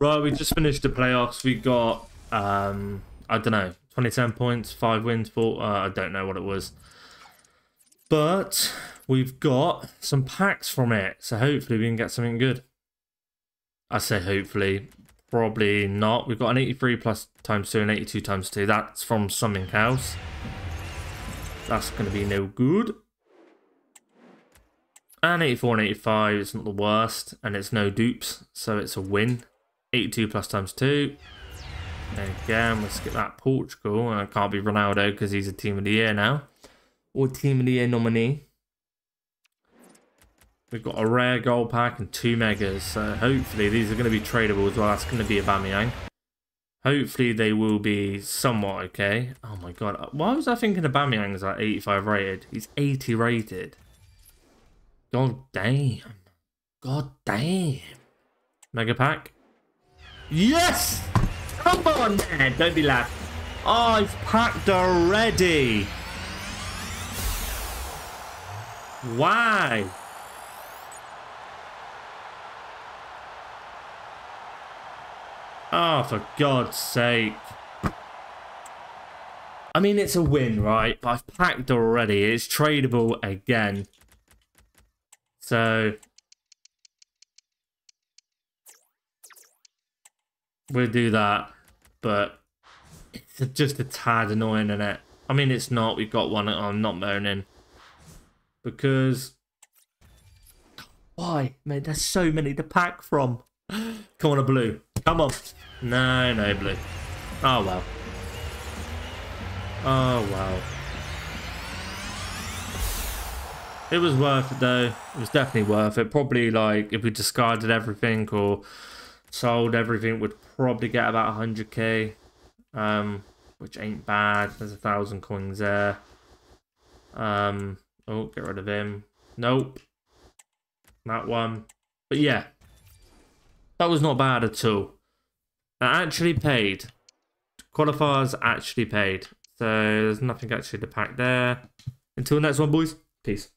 Right, we just finished the playoffs. We got, um, I don't know, 27 points, 5 wins, 4, uh, I don't know what it was. But we've got some packs from it, so hopefully we can get something good. I say hopefully, probably not. We've got an 83 plus times 2 and 82 times 2. That's from something else. That's going to be no good. And 84 and 85 isn't the worst, and it's no dupes, so it's a win. 82 plus times 2. Again, let's get that Portugal. It can't be Ronaldo because he's a Team of the Year now. Or Team of the Year nominee. We've got a rare gold pack and two megas. So hopefully these are going to be tradable as well. That's going to be a Aubameyang. Hopefully they will be somewhat okay. Oh my god. Uh, why was I thinking of Aubameyang is like 85 rated? He's 80 rated. God damn. God damn. Mega pack. Yes! Come on, man. Don't be laughed. I've packed already. Why? Ah, oh, for God's sake. I mean, it's a win, right? But I've packed already. It's tradable again. So, We'll do that, but it's just a tad annoying, isn't it? I mean, it's not. We've got one. I'm not moaning. Because... Why? Man, there's so many to pack from. Come on, a blue. Come on. No, no blue. Oh, well. Oh, wow. It was worth it, though. It was definitely worth it. Probably, like, if we discarded everything or sold everything, would probably get about 100k, um, which ain't bad. There's a thousand coins there. Um, oh, get rid of him. Nope. That one. But yeah, that was not bad at all. I actually paid. Qualifiers actually paid. So there's nothing actually to pack there. Until next one, boys. Peace.